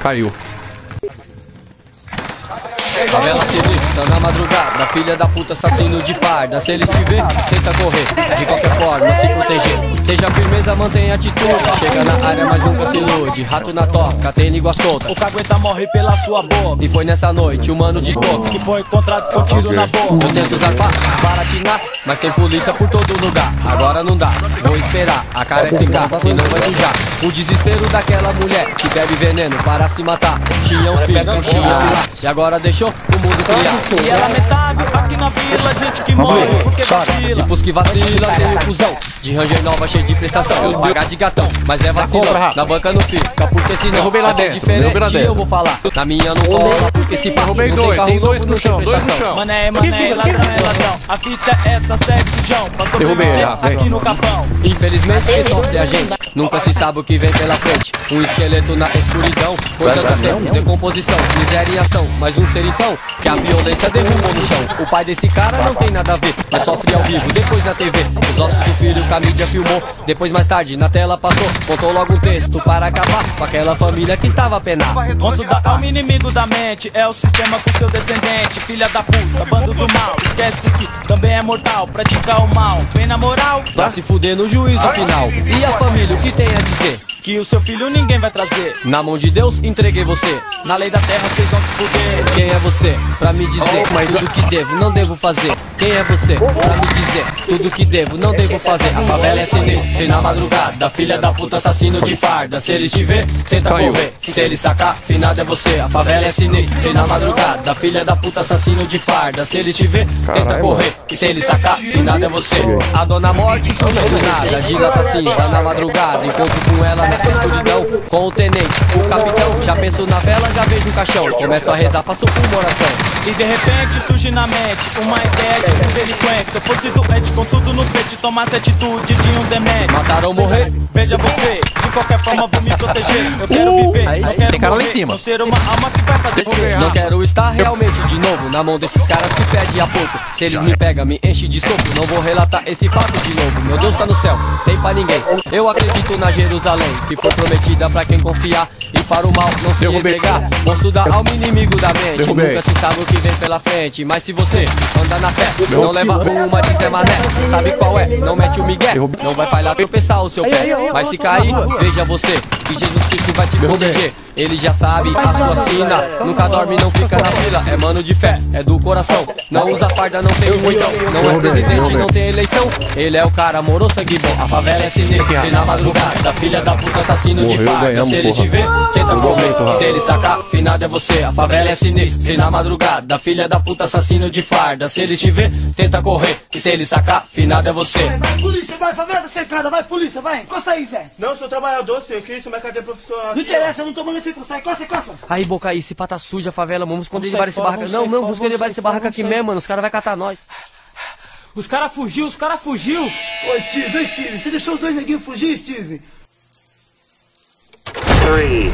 Caiu. Favela sinistra na madrugada, filha da puta assassino de farda. Se eles te ver, tenta correr, de qualquer forma, se proteger. Seja firmeza, mantenha atitude. Chega na área, mas nunca se ilude. Rato na toca, tem língua solta. O cagueta morre pela sua boca. E foi nessa noite, o mano de toca. Que foi encontrado com tiro na boca. Eu tento zarpar, baratinar, mas tem polícia por todo lugar. Agora não dá, vou esperar, a cara é ficar, senão vai sujar. O desespero daquela mulher que bebe veneno para se matar. Tinha um filho, tinha pilar, e agora deixou o mundo criar. E é lamentável aqui na vila, gente que morre porque E vacila. pros que vacila, tem o cuzão. De Ranger nova, cheio de prestação. Pagar de gatão, mas é vacilão. Na banca não fica, porque senão Derrubei lá é dentro, derrubei lá diferente. dentro. Eu vou falar, na minha não cola, porque se pá, Derrubei não dois, tem carro tem dois no não chão, dois no chão. Mané, mané, ladrão é ladrão. A fita é essa, segue João. Pra Derrubei ele, sobreviver Rafa, aqui no capão. Infelizmente quem sofre é a gente Nunca se sabe o que vem pela frente Um esqueleto na escuridão Coisa do tempo, decomposição, miséria em ação Mais um ser então, que a violência derrubou no chão O pai desse cara não tem nada a ver Mas sofre ao vivo, depois na TV Os ossos do filho que a mídia filmou Depois mais tarde, na tela passou Contou logo um texto para acabar Com aquela família que estava a penar Monstro da alma, inimigo da mente. É o sistema com seu descendente. Filha da puta, bando do mal. Esquece que também é mortal. Praticar o mal. Vem na moral. Pra se fuder no juízo final E a família, que tem a dizer? Que o seu filho ninguém vai trazer. Na mão de Deus, entreguei você Na lei da terra vocês vão se fuder. Quem é você pra me dizer tudo que devo, não devo fazer? Quem é você pra me dizer tudo que devo, não devo fazer? A favela é sinistra e na madrugada, filha da puta assassino de farda. Se eles te ver, tenta Caiu. correr. Se eles sacar, finado é você. A favela é sinistra e na madrugada, filha da puta assassino de farda. Se eles te ver, tenta correr. Se eles sacar, finado é você. A dona morte surge do nada, dilata cinza na madrugada. Encontro com ela na escuridão, com o tenente, o capitão. Já penso na vela, já vejo o caixão. Começo a rezar, faço uma oração. E de repente surge na mente uma ideia de delinquente. Se eu fosse doente com tudo no peito, tomasse atitude de um demente. Matar ou morrer, Veja você, de qualquer forma vou me proteger. Eu quero viver, aí, não aí, quero tem cara lá em cima. Não ser uma alma que vai padecer. Não quero estar realmente de novo na mão desses caras que pedem a pouco. Se eles me pegam, me enchem de soco. Não vou relatar esse fato de novo. Meu Deus tá no céu, tem pra ninguém. Eu acredito na Jerusalém, que foi prometida pra quem confiar. Para o mal não se Derrubei. entregar. Monstro da alma, inimigo da mente. Derrubei. Nunca se sabe o que vem pela frente. Mas se você anda na fé, não leva uma de Zé Mané. Sabe qual é? Não mete o migué. Derrubei. Não vai falhar tropeçar o seu pé. Mas se cair, veja você. Que Jesus Cristo vai te proteger. Ele já sabe a sua sina. Nunca dorme, não fica na fila. É mano de fé, é do coração. Não usa farda, não tem muitão. Não é presidente, não tem eleição. Ele é o cara, moro, sangue bom. A favela é sinistra, e na madrugada. Filha da puta, assassino de farda. Se ele te ver, tenta correr. Rafa. Se ele sacar, finado é você. A favela é sinistra, e na madrugada. Filha da puta, assassino de farda. Se ele te ver, tenta correr. Que se ele sacar, finado é você. Vai, polícia, vai, favela centrada, vai, polícia, vai. Encosta aí, Zé. Não, sou trabalhador, senhor. Que isso? Minha carteira profissional. Não aqui, interessa, eu não tô mandando você encostar. Encosta, encosta. Aí, boca aí, se pata suja, favela, vamos esconder debaixo desse barraca. Não, não, vamos esconder debaixo desse barraco aqui mesmo, mano. Os caras vão catar nós. Os caras fugiu, os caras fugiu. Ô, Steve, ô, Steve, você deixou os dois neguinhos fugir, Steve? three,